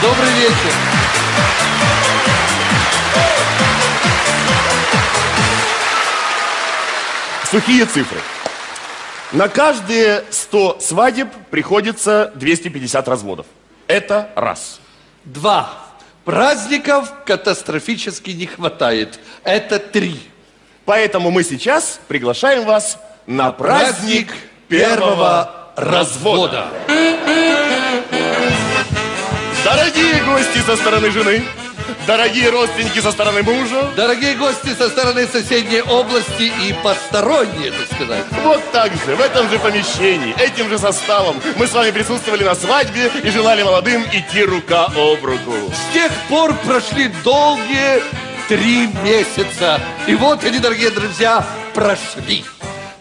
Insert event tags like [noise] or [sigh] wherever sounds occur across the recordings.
Добрый вечер. Сухие цифры. На каждые 100 свадеб приходится 250 разводов. Это раз. Два. Праздников катастрофически не хватает. Это три. Поэтому мы сейчас приглашаем вас на праздник первого развода. Дорогие гости со стороны жены, дорогие родственники со стороны мужа, Дорогие гости со стороны соседней области и посторонние, так сказать. вот так же, в этом же помещении, этим же составом мы с вами присутствовали на свадьбе и желали молодым идти рука об руку. С тех пор прошли долгие три месяца. И вот они, дорогие друзья, прошли.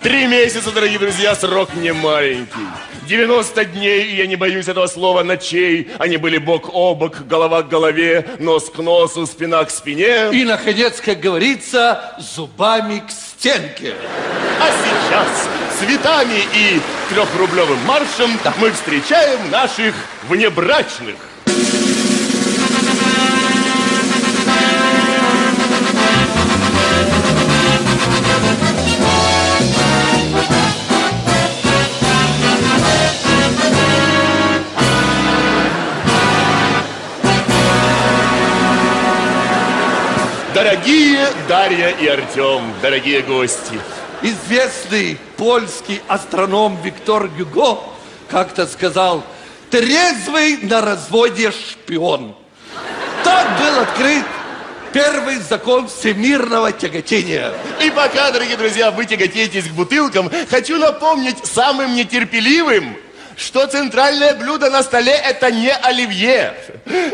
Три месяца, дорогие друзья, срок не маленький. 90 дней, и я не боюсь этого слова, ночей. Они были бок о бок, голова к голове, нос к носу, спина к спине. И, наконец, как говорится, зубами к стенке. А сейчас цветами и трехрублевым маршем мы встречаем наших внебрачных. Дорогие Дарья и Артем, дорогие гости, Известный польский астроном Виктор Гюго как-то сказал, трезвый на разводе шпион. Так был открыт первый закон всемирного тяготения. И пока, дорогие друзья, вы тяготеетесь к бутылкам, хочу напомнить самым нетерпеливым, что центральное блюдо на столе это не оливье.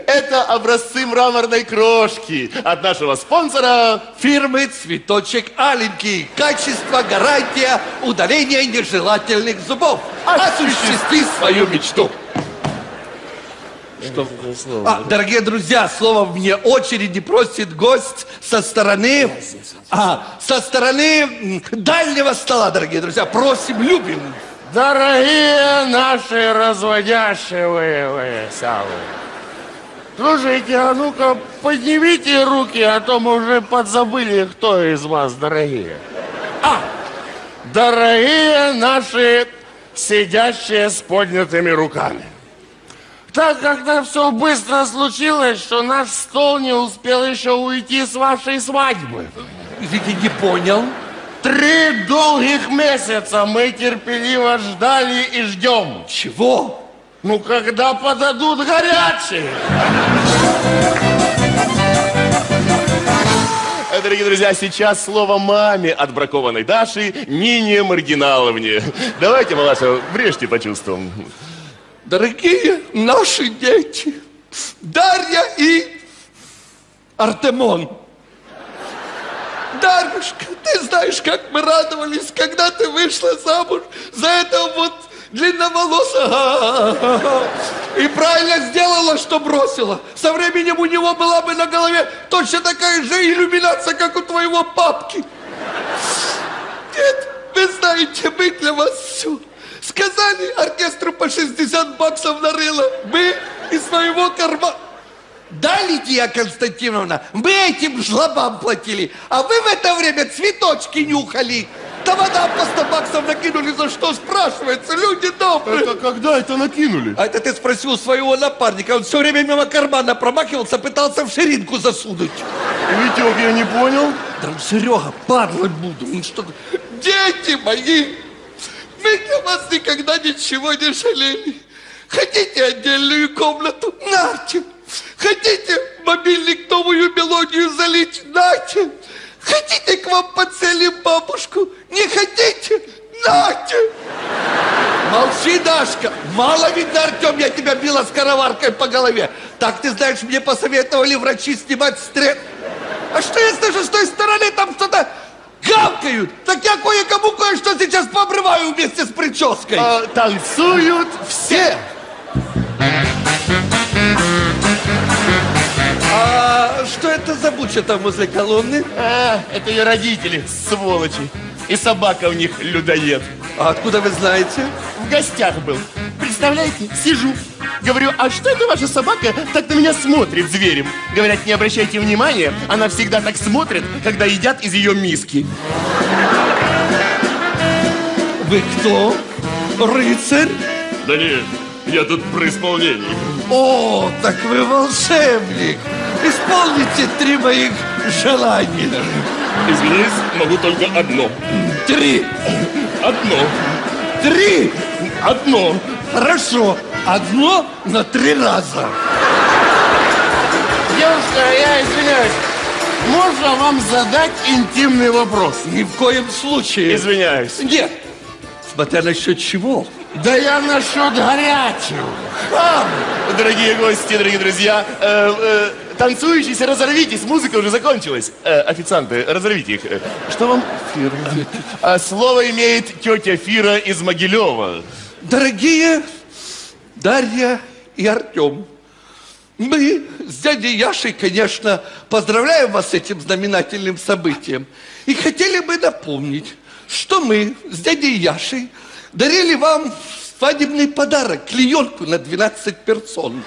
Это образцы мраморной крошки от нашего спонсора. Фирмы «Цветочек аленький». Качество, гарантия, удаление нежелательных зубов. Осуществи свою мечту. Что? А, дорогие друзья, слово вне очереди просит гость со стороны... А, со стороны дальнего стола, дорогие друзья. Просим, любим. Дорогие наши разводящие сялы. Слушайте, а ну-ка поднимите руки, а то мы уже подзабыли, кто из вас дорогие. А, дорогие наши сидящие с поднятыми руками. Так как-то все быстро случилось, что наш стол не успел еще уйти с вашей свадьбы. Извините, не понял. Три долгих месяца мы терпеливо ждали и ждем. Чего? Ну, когда подадут горячие. Э, Дорогие друзья, сейчас слово маме от бракованной Даши Нине Маргиналовне. Давайте, Малаша, врежьте по чувствам. Дорогие наши дети, Дарья и Артемон. Дарюшка, ты знаешь, как мы радовались, когда ты вышла замуж за этого вот длинноволосого. И правильно сделала, что бросила. Со временем у него была бы на голове точно такая же иллюминация, как у твоего папки. Нет, вы знаете, мы для вас все. Сказали оркестру по 60 баксов нарыло. Мы из своего кармана. Да, Лидия Константиновна, мы этим жлобам платили, а вы в это время цветочки нюхали. Да вода по 100 баксов накинули, за что спрашивается, люди добрые. Это когда это накинули? А это ты спросил своего напарника, он все время мимо кармана промахивался, пытался в ширинку засунуть. Витек, я не понял. Там Серега, падлать буду. Ну что ты? Дети мои, мы для вас никогда ничего не жалели. Хотите отдельную комнату? Нате. Хотите в мобильник новую мелодию залить? Нате. Хотите к вам поцелим бабушку? Не хотите? Нате. Молчи, Дашка. Мало видно, Артем, я тебя била скороваркой по голове. Так, ты знаешь, мне посоветовали врачи снимать стресс. А что я слышу с той стороны, там что-то гавкают? Так я кое-кому кое-что сейчас пообрываю вместе с прической. А, танцуют все. А что это забудь, что там возле колонны. А, это ее родители, сволочи. И собака у них людоед. А откуда вы знаете? В гостях был. Представляете, сижу. Говорю, а что это ваша собака так на меня смотрит зверем? Говорят, не обращайте внимания, она всегда так смотрит, когда едят из ее миски. Вы кто? Рыцарь? Да нет, я тут при исполнении. О, так вы волшебник. Исполните три моих желания. Извинись, могу только одно. Три. Одно. Три. Одно. Хорошо. Одно на три раза. Девушка, я извиняюсь. Можно вам задать интимный вопрос? Ни в коем случае. Извиняюсь. Нет. Смотря насчет чего. Да я насчет горячего. А, дорогие гости, дорогие друзья, э, э, танцующиеся, разорвитесь, музыка уже закончилась. Э, официанты, разорвите их. Э, Что вам? Фира. А, слово имеет тетя Фира из Могилева. Дорогие Дарья и Артем, мы с дядей Яшей, конечно, поздравляем вас с этим знаменательным событием. И хотели бы напомнить, что мы с дядей Яшей дарили вам свадебный подарок, клеенку на 12 персон.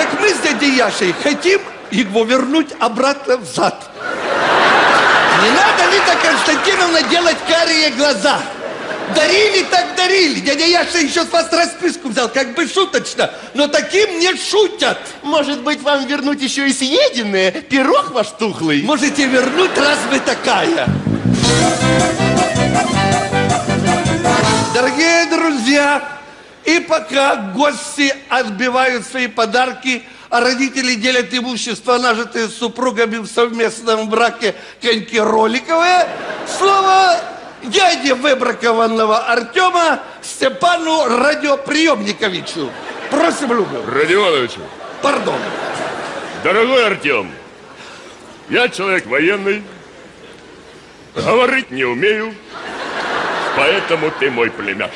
Так мы с дядей Яшей хотим его вернуть обратно в зад. Не надо, Лита Константиновна, делать карие глаза. Дарили так дарили. Дядя Яша еще с вас расписку взял, как бы шуточно. Но таким не шутят. Может быть, вам вернуть еще и съеденное? Пирог ваш тухлый? Можете вернуть, раз вы такая. Дорогие друзья, и пока гости отбивают свои подарки, а родители делят имущество, нажитые с супругами в совместном браке коньки роликовые, слово дяде выбракованного Артема Степану Радиоприемниковичу. Просим, Люба. Родионовичу, Пардон. дорогой Артем, я человек военный, говорить не умею, поэтому ты мой племяш.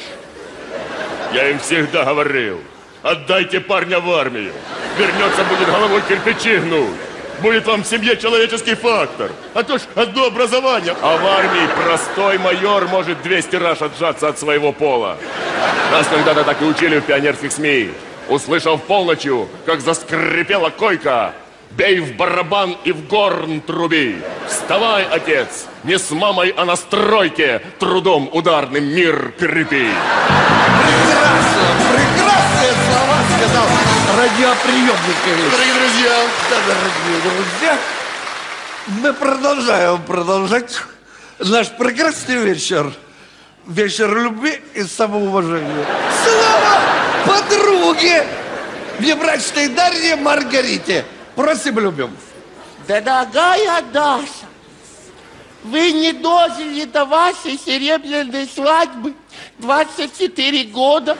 Я им всегда говорил, отдайте парня в армию, вернется, будет головой кирпичи гнуть. Будет вам в семье человеческий фактор. А то ж одно образование. А в армии простой майор может 200 раз отжаться от своего пола. Нас когда-то так и учили в пионерских СМИ. Услышав полночью, как заскрипела койка, бей в барабан и в горн труби. Вставай, отец, не с мамой, а на стройке, трудом ударным мир крепи. Прекрасно, прекрасные слова сказал радиоприемникович. Дорогие друзья, Да, дорогие друзья, мы продолжаем продолжать наш прекрасный вечер. Вечер любви и самоуважения. Слово подруге внебрачной Дарье Маргарите. Просим, любим. Дорогая Даша, вы не дожили до вашей серебряной свадьбы 24 года,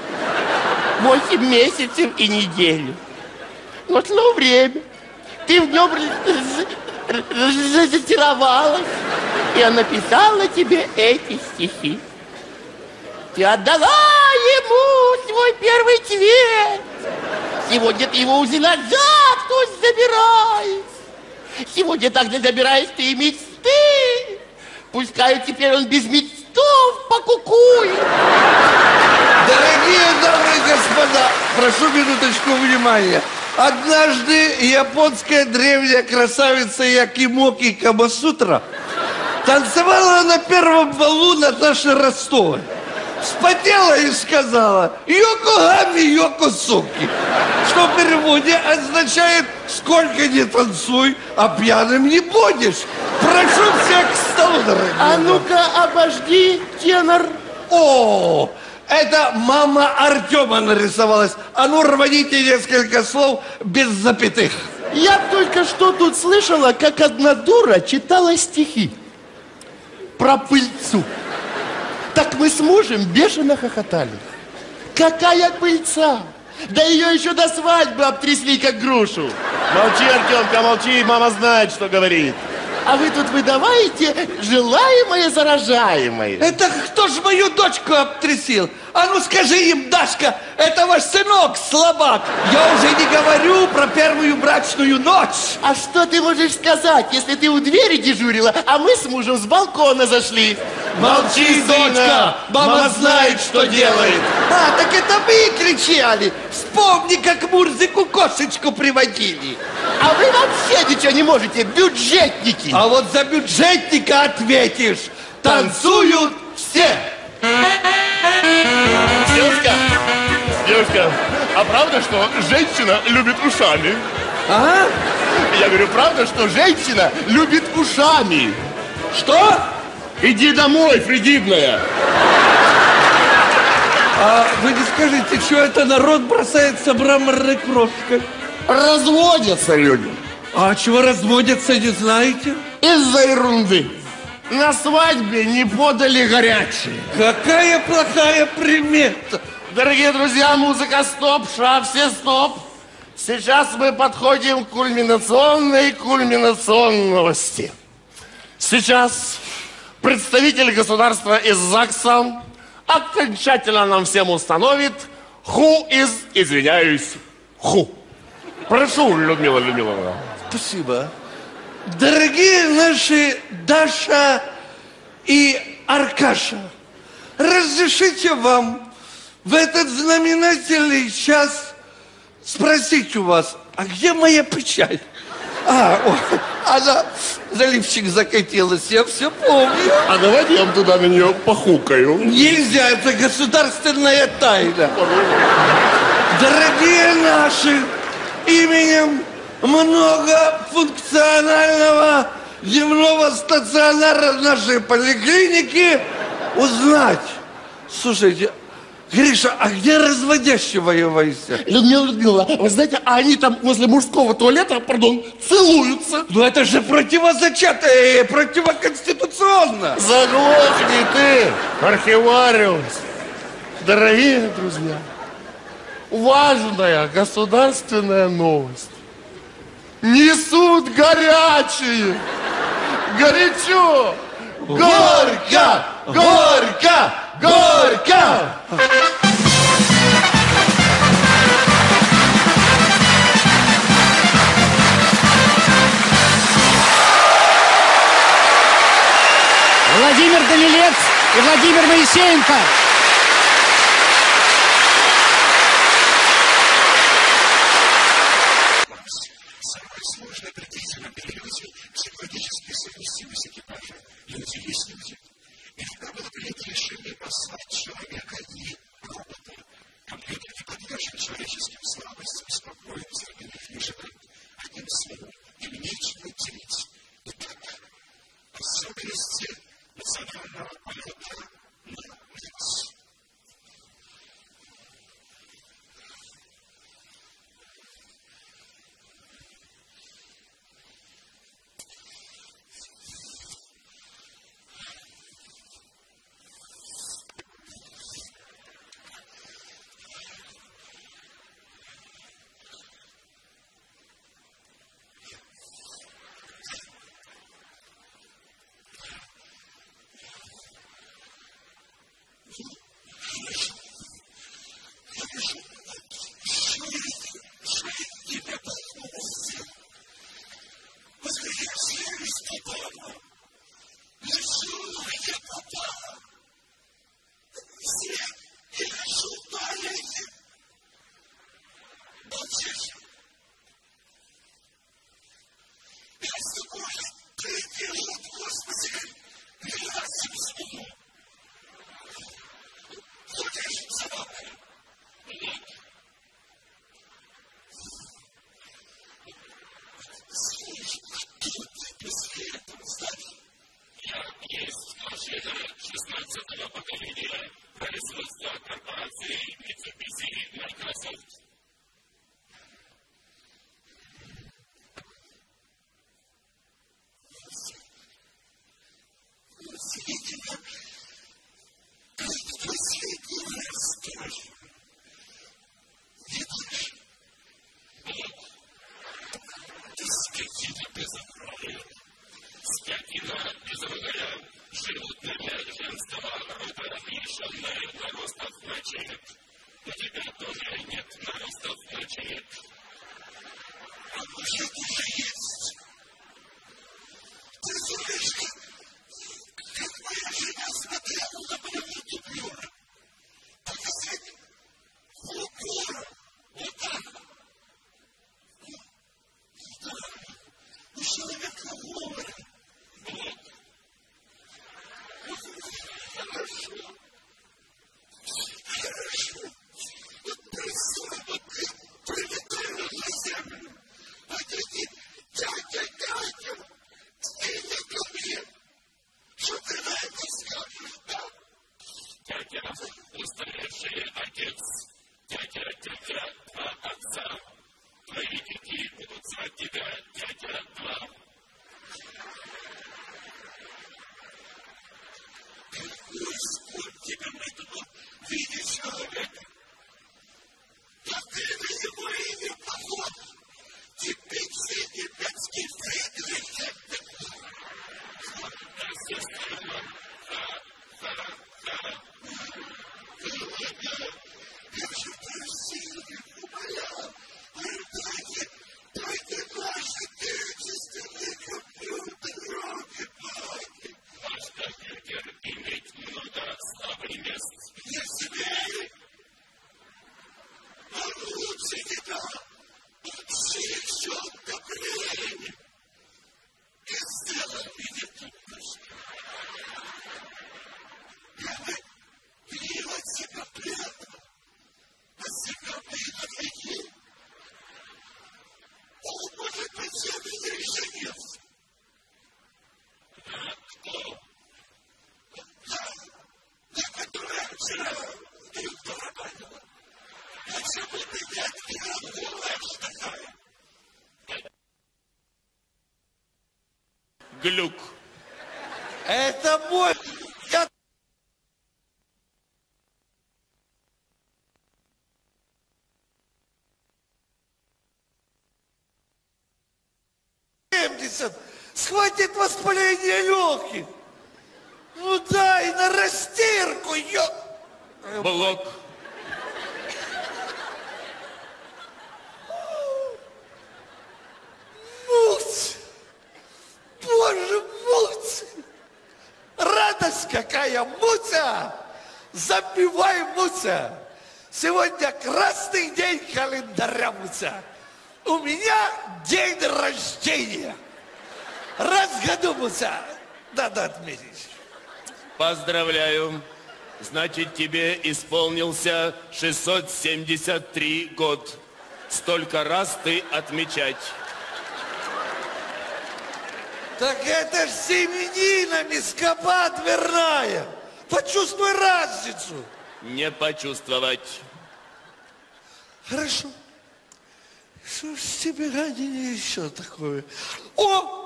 8 месяцев и неделю. Но шло время. Ты в нем раз- раз- разочаровалась. Он написала тебе эти стихи. Ты отдала ему свой первый цвет. Сегодня ты его взяла, завтра забираешь. Сегодня также забираешь ты и мечты. Пускай теперь он без мечтов покукует. Дорогие дамы господа, прошу минуточку внимания. Однажды японская древняя красавица Якимоки Камасутра танцевала на первом балу Наташи Ростовой. Вспотела и сказала «Йокогами, Йокосуки», что в переводе означает «Сколько не танцуй, а пьяным не будешь». Прошу всех к столу, дорогие. А ну-ка, обожди, тенор. О, это мама Артема нарисовалась. А ну, рваните несколько слов без запятых. я только что тут слышала, как одна дура читала стихи про пыльцу. Так мы с мужем бешено хохотали. Какая пыльца? Да ее еще до свадьбы обтрясли, как грушу. Молчи, Артемка, молчи, мама знает, что говорит. А вы тут выдаваете желаемое заражаемое. Это кто ж мою дочку обтрясил? А ну скажи им, Дашка, это ваш сынок слабак. Я уже не говорю про первую брачную ночь. А что ты можешь сказать, если ты у двери дежурила, а мы с мужем с балкона зашли? Молчи, дочка, мама знает, что делает. А, так это вы кричали. Вспомни, как Мурзику кошечку приводили. А вы вообще ничего не можете, бюджетники. А вот за бюджетника ответишь. Танцуют все. Девушка, девушка, а правда, что женщина любит ушами? А? Я говорю, правда, что женщина любит ушами? Что? Иди домой, фригидная. А вы не скажите, что это народ бросается мраморной крошкой? Разводятся люди. А чего разводятся, не знаете? Из-за ерунды. На свадьбе не подали горячие. Какая плохая примета. Дорогие друзья, музыка стоп, ша, все стоп. Сейчас мы подходим к кульминационной кульминационности. Сейчас представитель государства из ЗАГСа окончательно нам всем установит ху из, извиняюсь, ху. Прошу, Людмила Людмиловна. Спасибо. Дорогие наши Даша и Аркаша, разрешите вам в этот знаменательный час спросить у вас, а где моя печаль? А, о, она, заливчик закатилась, я все помню. А давайте я вам туда на нее похукаю. Нельзя, это государственная тайна. Дорогие наши, именем многофункционального дневного стационара нашей поликлиники узнать. Слушайте, Гриша, а где разводящиваемся? Людмила Людмила, вы знаете, а они там возле мужского туалета, пардон, целуются. Ну это же противозачатое, и противоконституционно. Заглохни ты, архивариус. Дорогие друзья, важная государственная новость. Несут горячие. Горячо. Горько, горько, Горько! Владимир Данилец и Владимир Моисеенко. самый сложный длительном периоде психологической совместимости экипажа. Люди you can be there. Схватит воспаление легких. Ну дай на растирку, ё... Блок. Муть! Боже, муть! Радость какая, Мутя! Запивай, Мутя! Сегодня красный день календаря, Мутя. У меня день рождения. Раз в году, Мутя, надо отметить. Поздравляю. Значит, тебе исполнился 673 год. Столько раз ты отмечать. Так это ж с именинами скоба дверная. Почувствуй разницу. Не почувствовать. Хорошо. Что ж тебе, Ганя, еще такое? О!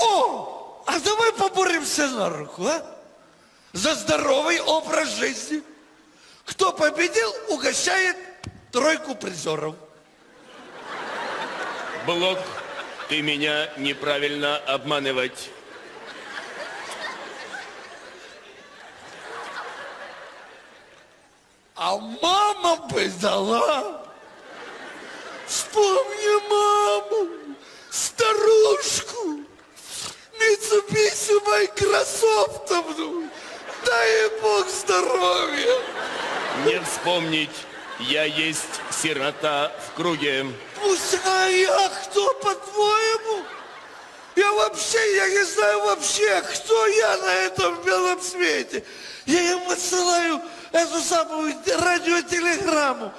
О! А давай поборемся на руку, а? За здоровый образ жизни. Кто победил, угощает тройку призеров. Блок, ты меня неправильно обманывать. А мама бы дала. Вспомни маму, старушку, Митсубиси Майкрософтовну. Дай ей Бог здоровья. Не вспомнить, я есть сирота в круге. Пусть, а я кто, по-твоему? Я вообще, я не знаю вообще, кто я на этом белом свете. Я им отсылаю эту самую радиотелеграмму.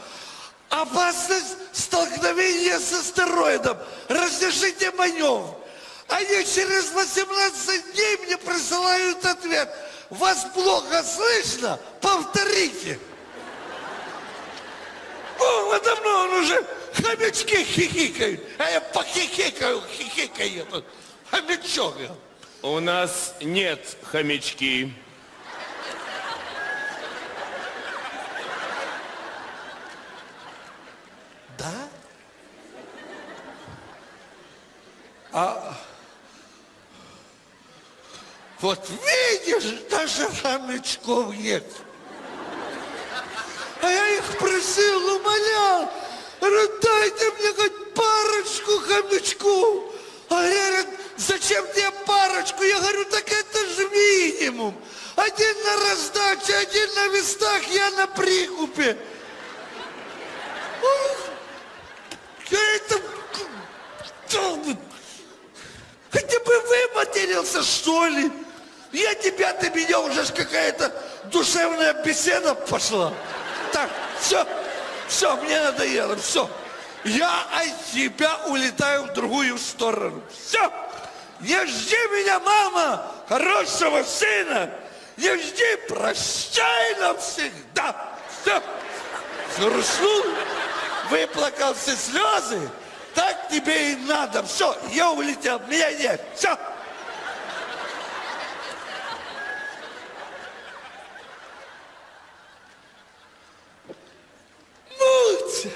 Опасность столкновения с астероидом. Разрешите маневр. Они через 18 дней мне присылают ответ. Вас плохо слышно? Повторите. О, надо мной он уже хомячки хихикают. А я похихикаю, хихикаю. тут. Хомячок я. У нас нет хомячки. Да? А Вот видишь, даже хомячков нет. А я их просил, умолял, дайте мне хоть парочку хомячков. А говорят, зачем тебе парочку? Я говорю, так это же минимум. Один на раздаче, один на местах, я на прикупе. Я это... Хотя бы выматерился, что ли? Я тебя, ты меня уже ж какая-то душевная беседа пошла. Так, все, все, мне надоело, все. Я от тебя улетаю в другую сторону. Все. Не жди меня, мама, хорошего сына. Не жди, прощай навсегда. Все. Взгрустнул, выплакал все слезы. Так тебе и надо. Все, я улетел, меня нет. Все. Мутя.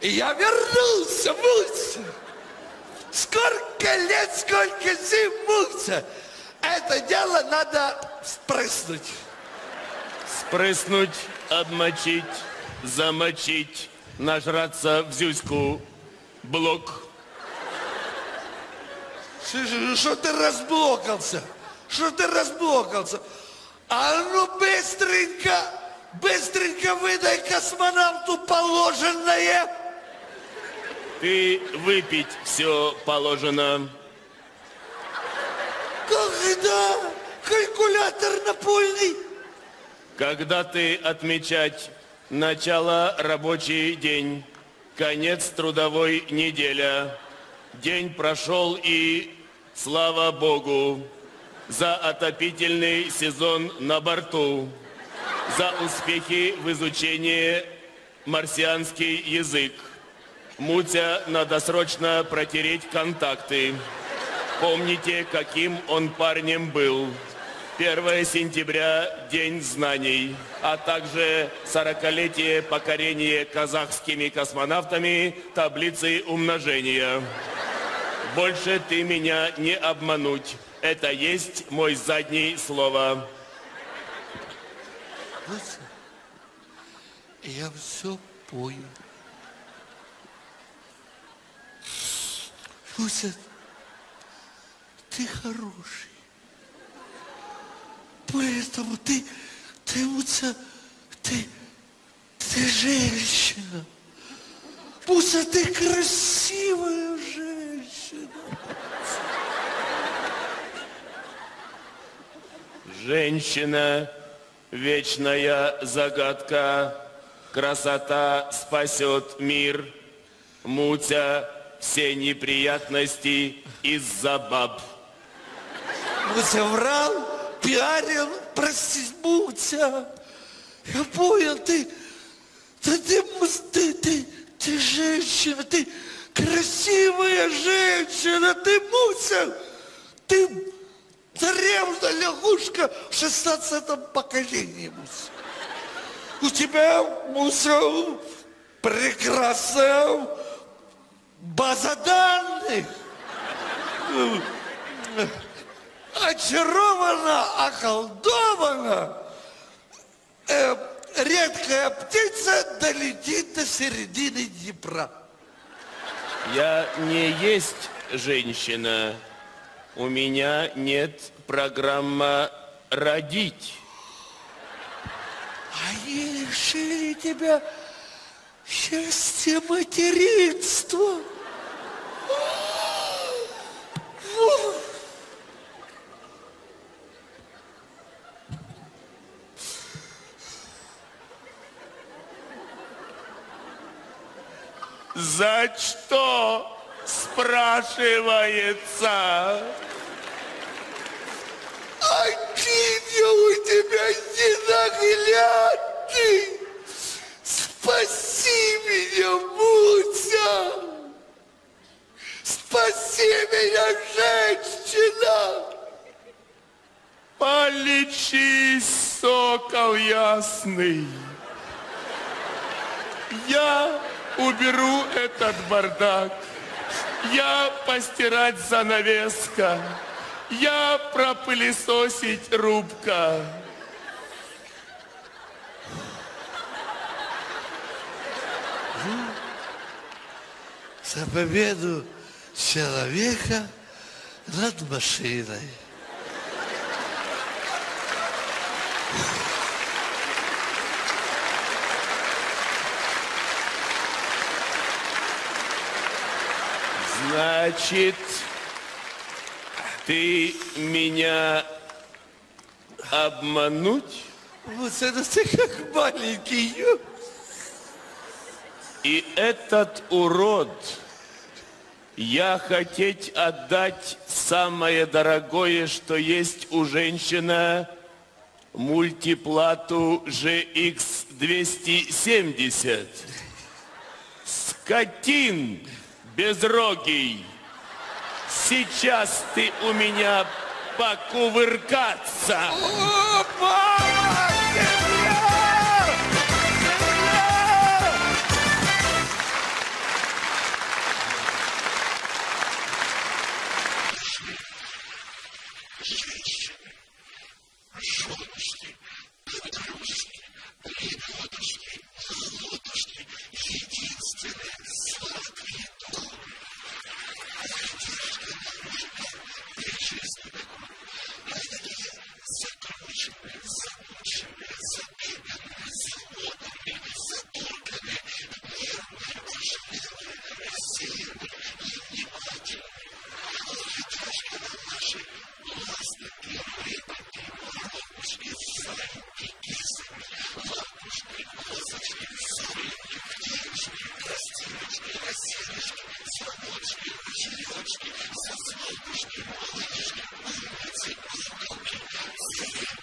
И я вернулся, Мутя. Сколько лет, сколько зим, Мутя. Это дело надо спрыснуть. Спрыснуть, обмочить, замочить, нажраться в зюську, блок. Слушай, что ты разблокался? Что ты разблокался? А ну быстренько, быстренько выдай космонавту положенное. Ты выпить все положено. Когда? Калькулятор напольный. Когда ты отмечать начало рабочий день, конец трудовой неделя, день прошел и слава Богу за отопительный сезон на борту, за успехи в изучении марсианский язык. Мутя надо срочно протереть контакты. Помните, каким он парнем был. 1 сентября – День знаний, а также 40-летие покорения казахскими космонавтами таблицы умножения. Больше ты меня не обмануть. Это есть мой задний слово. Я все понял. Муся, ты хороший. Поэтому ты, ты, Муся, ты, ты женщина. Муся, ты красивая женщина. Женщина, вечная загадка, красота спасет мир. Мутя, все неприятности из-за баб. Муся врал, пиарил, прости, Муся. Я понял, ты, ты, Мус- ты, ты, ты женщина, ты красивая женщина, ты, Муся, ты царевна лягушка в шестнадцатом поколении. У тебя, Муся, прекрасная база данных. очарована, околдована, э, редкая птица долетит до середины Днепра. Я не есть женщина. У меня нет программа родить. Они лишили тебя счастья материнства. За что спрашивается? Я у тебя ненаглядный. Спаси меня, Муся. Спаси меня, женщина. Полечись, сокол ясный. Я уберу этот бардак. Я постирать занавеска. Я пропылесосить рубка. За победу человека над машиной. Значит, ты меня обмануть Вот это ты как маленький. и этот урод я хотеть отдать самое дорогое, что есть у женщина, мультиплату GX 270. Скотин безрогий. Сейчас ты у меня покувыркаться. О, мама!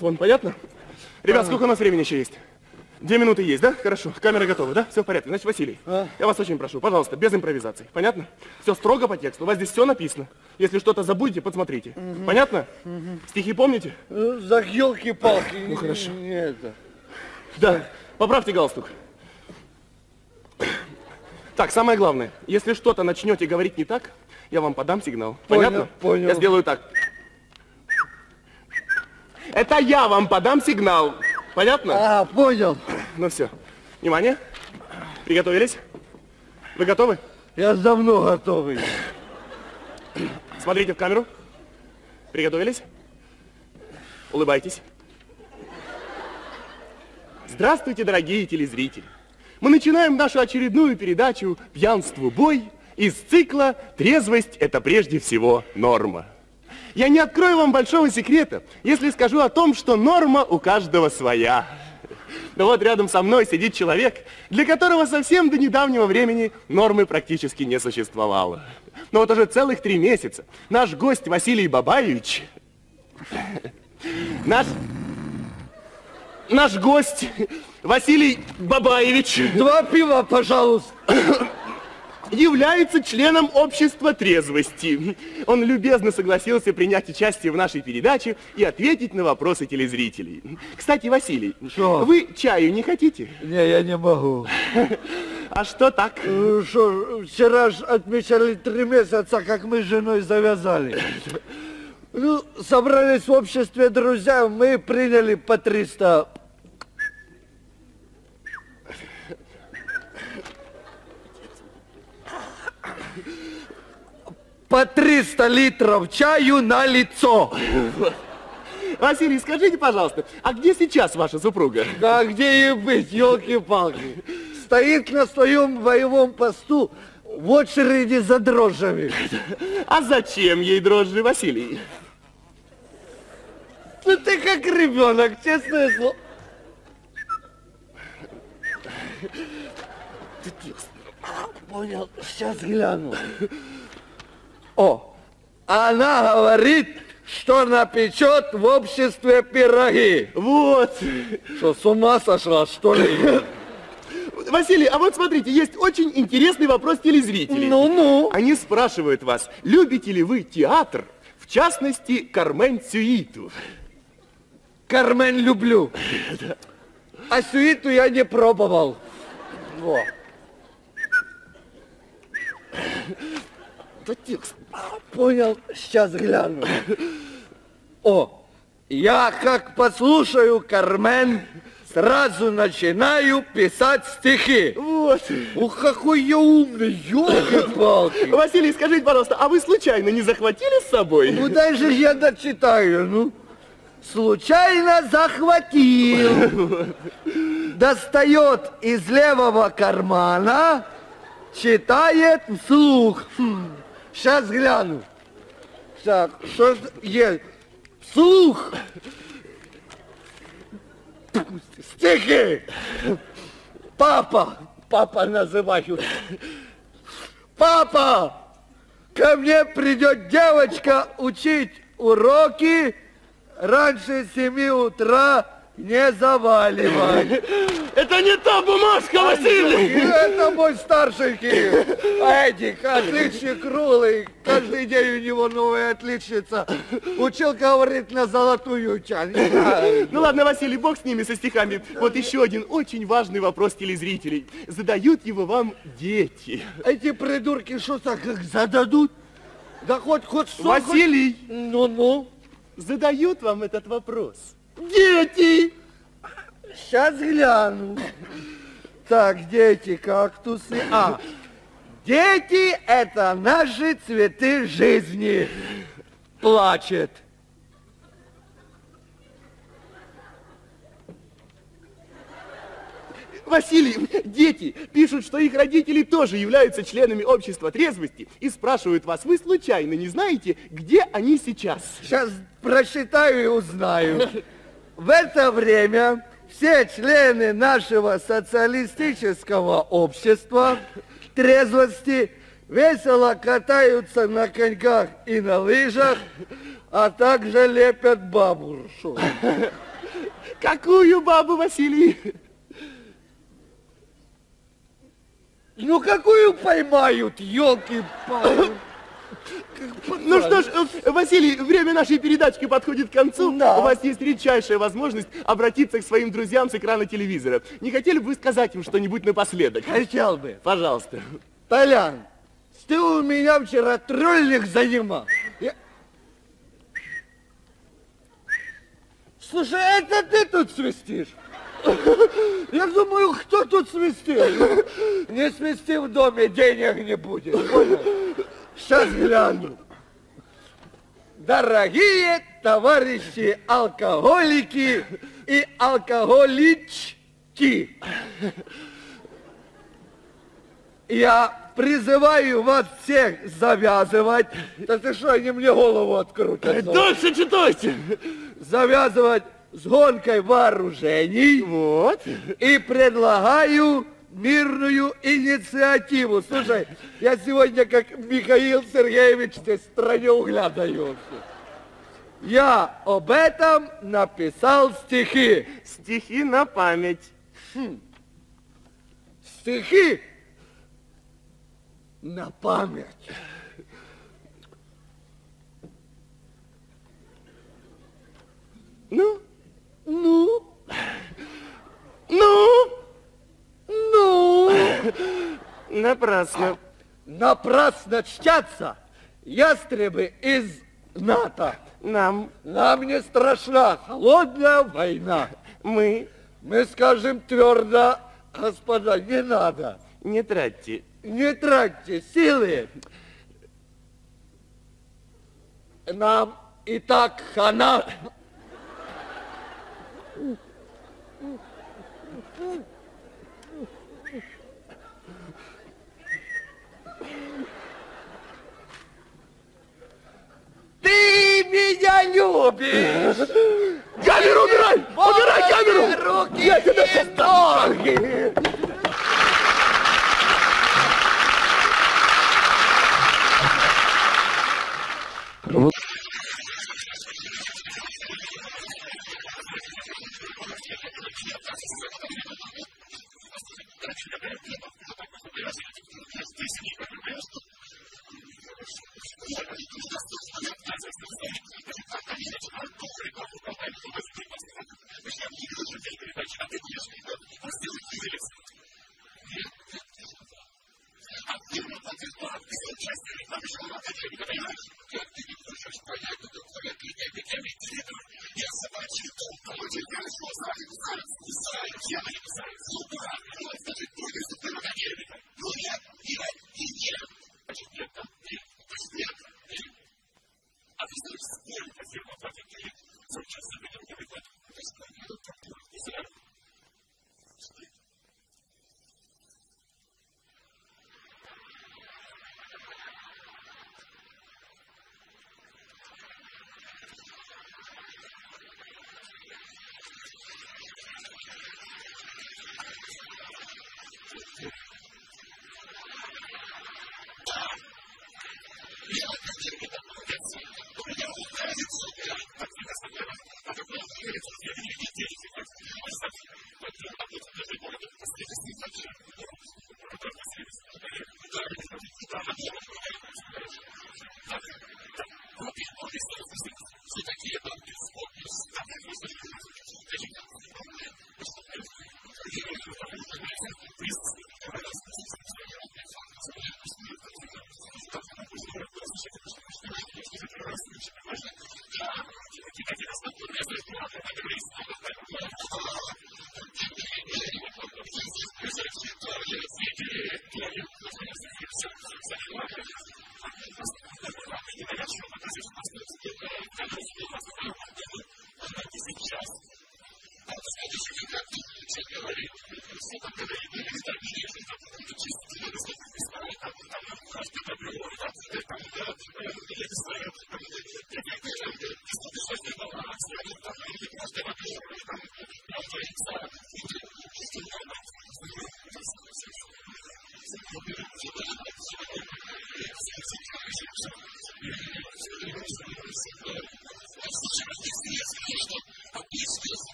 Микрофон, понятно? Ребят, сколько у нас времени еще есть? Две минуты есть, да? Хорошо. Камера готова, да? Все в порядке. Значит, Василий, я вас очень прошу, пожалуйста, без импровизаций. Понятно? Все строго по тексту. У вас здесь все написано. Если что-то забудете, подсмотрите. Понятно? Стихи помните? За елки-палки. Ну, хорошо. Не это. Да. Поправьте галстук. Так, самое главное, если что-то начнете говорить не так, я вам подам сигнал. Понял, Понятно? понял. Я сделаю так. Это я вам подам сигнал. Понятно? А, понял. Ну все. Внимание. Приготовились? Вы готовы? Я давно готовый. Смотрите в камеру. Приготовились? Улыбайтесь. Здравствуйте, дорогие телезрители. Мы начинаем нашу очередную передачу «Пьянству бой» из цикла «Трезвость – это прежде всего норма». Я не открою вам большого секрета, если скажу о том, что норма у каждого своя. Но вот рядом со мной сидит человек, для которого совсем до недавнего времени нормы практически не существовало. Но вот уже целых три месяца наш гость Василий Бабаевич, наш, наш гость Василий Бабаевич, Два пива, пожалуйста. Является членом общества трезвости. Он любезно согласился принять участие в нашей передаче и ответить на вопросы телезрителей. Кстати, Василий, Что? вы чаю не хотите? Не, я не могу. А что так? Э, Что, вчера ж отмечали три месяца, как мы с женой завязали. Ну, собрались в обществе друзья, мы приняли по 300. По 300 литров чаю на лицо. Василий, скажите, пожалуйста, а где сейчас ваша супруга? А где ей быть, елки-палки? Стоит на своем боевом посту в очереди за дрожжами. А зачем ей дрожжи, Василий? Ну ты как ребенок, честное слово. Понял, сейчас гляну. О, она говорит, что напечет в обществе пироги. Вот. Что, с ума сошла, что ли? [coughs] Василий, а вот смотрите, есть очень интересный вопрос телезрителей. Ну-ну. Они спрашивают вас, любите ли вы театр, в частности, Кармен Цюиту? Кармен люблю. А сюиту я не пробовал. Во. Да текст. Понял, сейчас гляну. О, я как послушаю Кармен, сразу начинаю писать стихи. Вот. Ух, какой я умный, елки-палки. Василий, скажите, пожалуйста, а вы случайно не захватили с собой? Ну дай же я дочитаю, ну. Случайно захватил. Достает из левого кармана, читает вслух. Сейчас гляну. Так, что есть? Вслух. Стихи. Папа. Папа называют. Папа, ко мне придет девочка учить уроки раньше семи утра не заваливай. Это не та бумажка, Василий! Это мой старший Киев. Эдик, отличник Рулый. Каждый день у него новая отличница. Училка говорит на золотую чань. Ну ладно, Василий, бог с ними, со стихами. Вот еще один очень важный вопрос телезрителей. Задают его вам дети. Эти придурки что так зададут? Да хоть, хоть что, Василий, Ну-ну. задают вам этот вопрос. Дети! Сейчас гляну. Так, дети, кактусы. А, дети – это наши цветы жизни. Плачет. Василий, дети пишут, что их родители тоже являются членами общества трезвости и спрашивают вас, вы случайно не знаете, где они сейчас? Сейчас прочитаю и узнаю. В это время все члены нашего социалистического общества трезвости весело катаются на коньках и на лыжах, а также лепят бабуршу. Какую бабу, Василий? Ну какую поймают, елки-палки? Ну что ж, э, Василий, время нашей передачки подходит к концу. Да. У вас есть редчайшая возможность обратиться к своим друзьям с экрана телевизора. Не хотели бы вы сказать им что-нибудь напоследок? Хотел бы. Пожалуйста. Толян, ты у меня вчера троллик занимал. Я- Слушай, это ты тут свистишь? Я думаю, кто тут свистит? Не свисти в доме, денег не будет. Понял? Сейчас гляну. Дорогие товарищи алкоголики и алкоголички. Я призываю вас всех завязывать. Да ты что, они мне голову открутят? Дальше читайте. Завязывать с гонкой вооружений. Вот. И предлагаю мирную инициативу. Слушай, я сегодня как Михаил Сергеевич ты стране угля даешься. Я об этом написал стихи. Стихи на память. Стихи на память. Ну, ну, ну, напрасно. напрасно чтятся ястребы из НАТО. Нам, Нам не страшна холодная война. мы, Мы скажем твердо, господа, не надо. не тратьте. Не тратьте силы. Нам и так хана. ты меня любишь. Камеру убирай! Убирай камеру! Руки Я тебя сейчас! Вот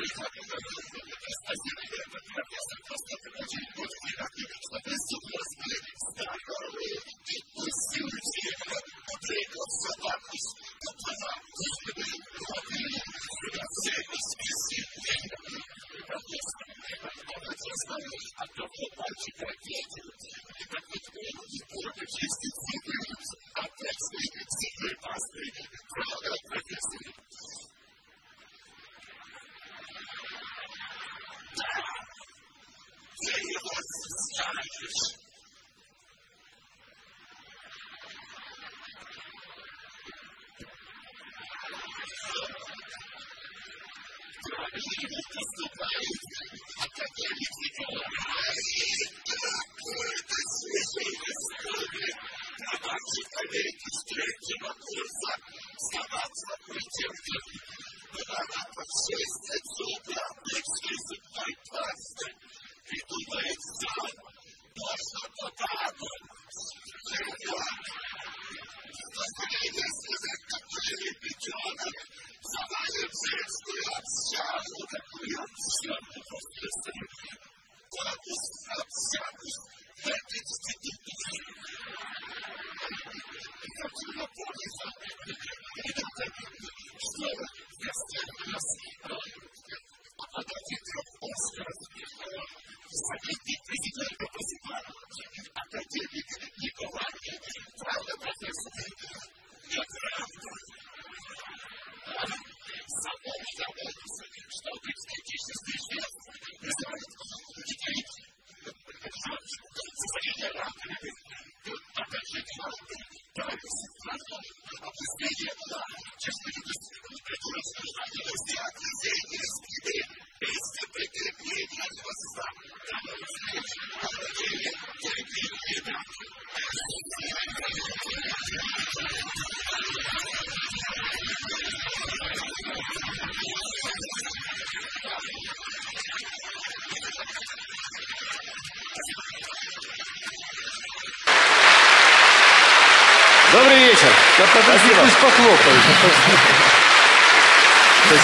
Thank you.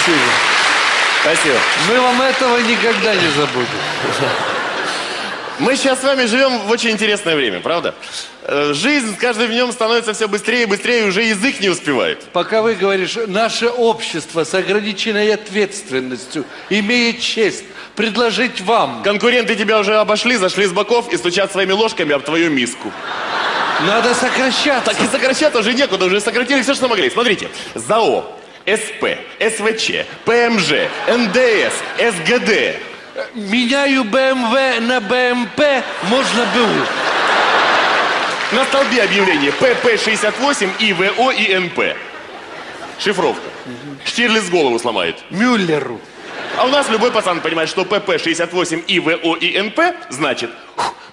Спасибо. Спасибо. Мы вам этого никогда не забудем. Мы сейчас с вами живем в очень интересное время, правда? Э, Жизнь с каждым днем становится все быстрее и быстрее, и уже язык не успевает. Пока вы говоришь, наше общество с ограниченной ответственностью имеет честь предложить вам. Конкуренты тебя уже обошли, зашли с боков и стучат своими ложками об твою миску. Надо сокращаться. Так и сокращаться уже некуда, уже сократили все, что могли. Смотрите, ЗАО, СП, СВЧ, ПМЖ, НДС, СГД. Меняю БМВ на БМП, можно было. На столбе объявление ПП-68, ИВО и НП. Шифровка. Штирлиц голову сломает. Мюллеру. А у нас любой пацан понимает, что ПП-68, ИВО и НП значит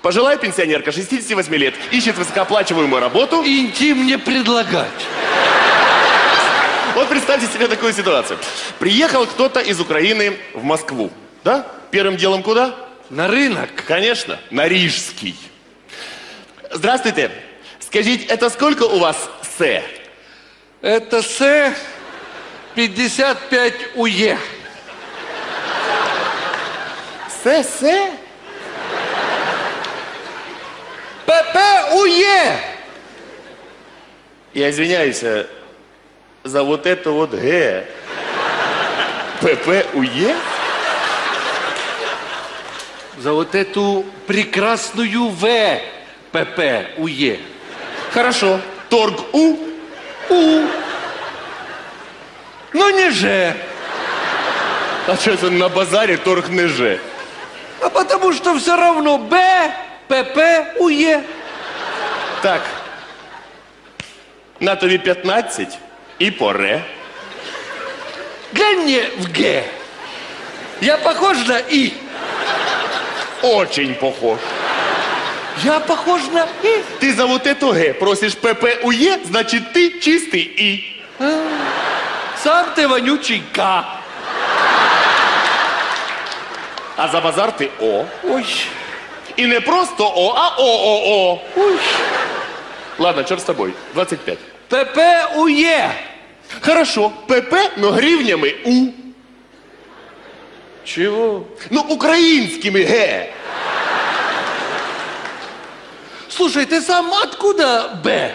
Пожилая пенсионерка, 68 лет, ищет высокооплачиваемую работу. Интим не предлагать. Вот представьте себе такую ситуацию. Приехал кто-то из Украины в Москву, да? Первым делом куда? На рынок. Конечно, на Рижский. Здравствуйте. Скажите, это сколько у вас С? Это С 55 УЕ. С, С? ПП УЕ. Я извиняюсь э, за вот это вот Г. ПП УЕ? За вот эту прекрасную В. ПП УЕ. Хорошо. Торг У? У. Ну не же. А что это на базаре торг не Ж? А потому что все равно Б, ПП, УЕ. Так. На тобі 15 і поре. Глянь мне в Г. Я похож на И. Очень похож. Я похож на И. Ти за вот эту Г просиш ПП УЕ, значить ти чистий І. Сам ты вонючий К. А за базар ти О. Ой, І не просто О, а ООО. ой. Ладно, черт з тобою. 25. ПП, УЕ. Хорошо. ПП, но гривнями У. Чего? Ну, українськими Г. Слушай, ты сам откуда Б?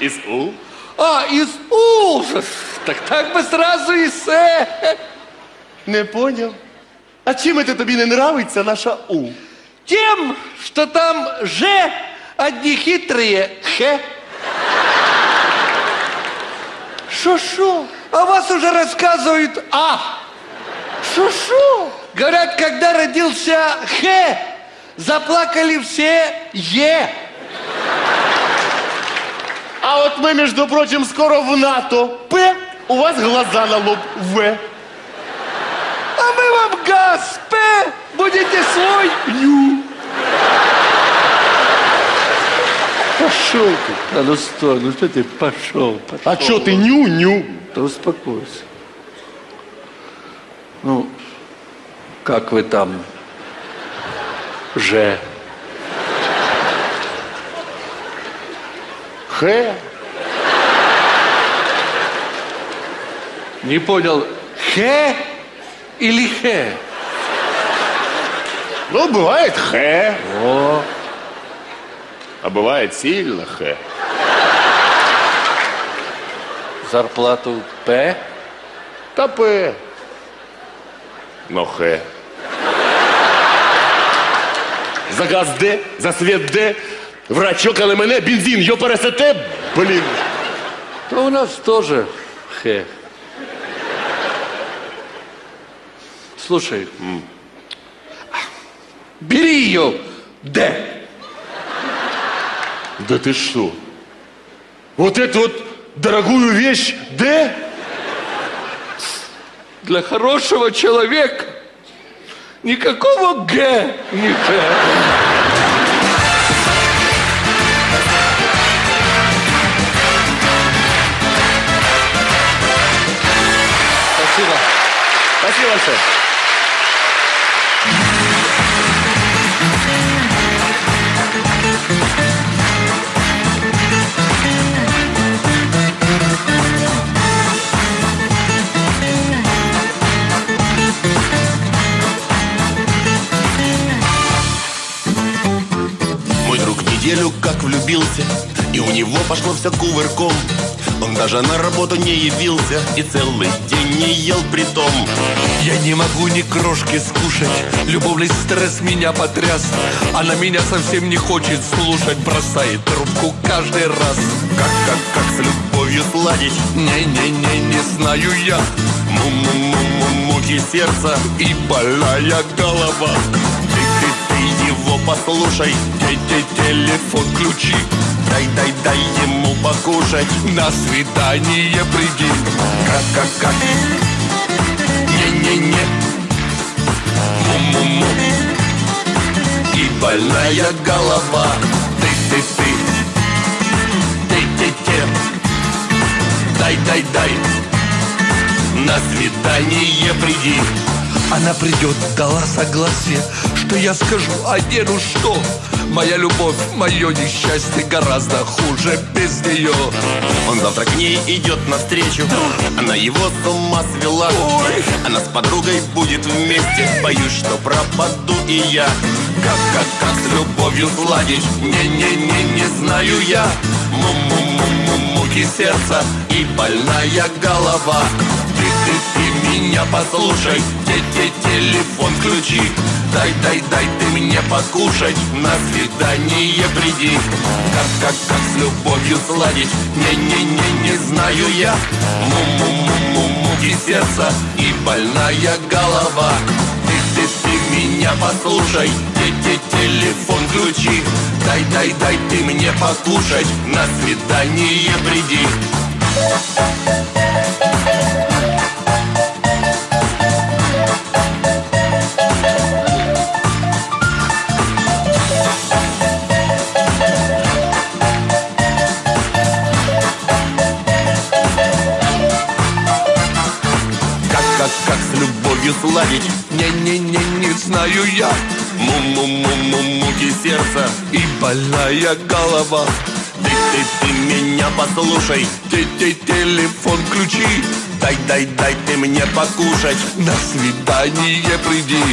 Із У. А, из ужас. Так так бы сразу и С. Не поняв. А чим це тобі не нравиться наша У? Тем, что там Ж одни хитрые Х. Шо-шо? А вас уже рассказывают А. Шо-шо? Говорят, когда родился Х, заплакали все Е. А от ми, між прочим, скоро в НАТО. П. У вас глаза на лоб. В. А мы вам газ П, будете свой Ю. Пошел ты. А ну стой, ну что ты пошел? пошел. А чо ти ню-ню? Да успокойся. Ну, как вы там? Ж. Х. Не понял, Х или Х? Ну, бывает Х. О. А бывает сильно Х. Зарплату П? Та П. Но Х. За газ Д, за свет Д, врачок, але мене, бензин, йо пересете, блін. То у нас тоже Х. Слушай, бери ее, Д. Да ты что? Вот эту вот дорогую вещь Д? Для хорошего человека никакого Г не Г. Спасибо. Спасибо большое. Как влюбился, и у него пошло все кувырком. Он даже на работу не явился и целый день не ел при том. Я не могу ни крошки скушать Любовный стресс меня потряс Она меня совсем не хочет слушать Бросает трубку каждый раз Как, как, как с любовью сладить? Не-не-не, не знаю я Му-му-му-му-муки сердца. И больная голова его послушай. Те-те, телефон ключи Дай, дай, дай ему покушать. На свидание приди Как, как, как? Не-не-не Му-му-му. больная голова. Ты, ты, ты, ты, ты, ты. Дай, дай, дай, на свидание приди. Она придет, дала согласие, что я скажу, а не ну что? Моя любовь, мое несчастье гораздо хуже без нее. Он завтра к ней идет навстречу. Она его с ума свела. Она с подругой будет вместе. Боюсь, что пропаду и я. Как, как, как с любовью сладить? Не-не-не, не знаю я. Му-му-му-му, муки сердца И больная голова. Ты, ты, ты меня послушай. Те-те, телефон включи Дай, дай, дай ты мне покушать. На свидание приди. Как, как, как с любовью сладить. Не-не-не, не знаю я. Му-му-му-му, муки сердца И больная голова. Ты, ты, ты меня послушай. Те-те, телефон включи. Дай, дай, дай ты мне покушать. На свидание приди. Как, сладить Не-не-не, не знаю я. Му-му-му-му, муки сердца И больная голова. Ты, ты, ты меня послушай Те, те, телефон включи. Дай, дай, дай ты мне покушать На свидание приди.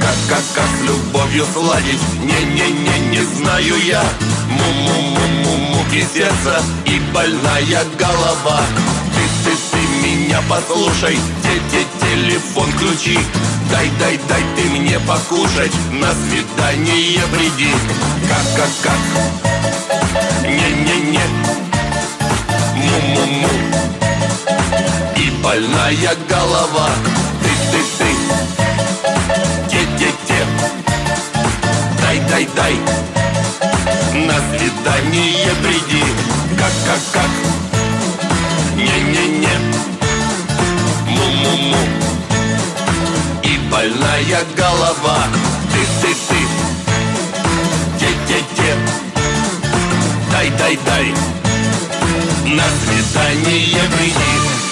Как, как, как любовью сладить Не-не-не, не знаю я Му-му-му-му, муки сердца И больная голова Ты, ты, ты меня послушай Те-те, телефон включи. Дай, дай, дай ты мне покушать. На свидание приди. Как, как, как Не-не-не. Му-му-му. И больная голова. Ты, ты, ты. Те-те-те. Дай, дай, дай. На свидание приди. Как, как, как Не-не-не Му-му-му И больная голова Ты, ты, ты Те-те-те Дай, дай, дай На свидание приди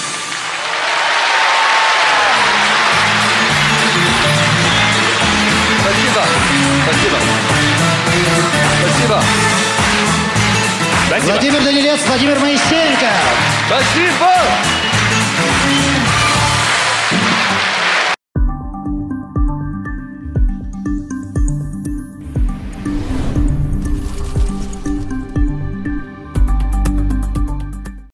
Спасибо. Спасибо. Спасибо. Владимир Данилец, Владимир Моисеенко. Спасибо.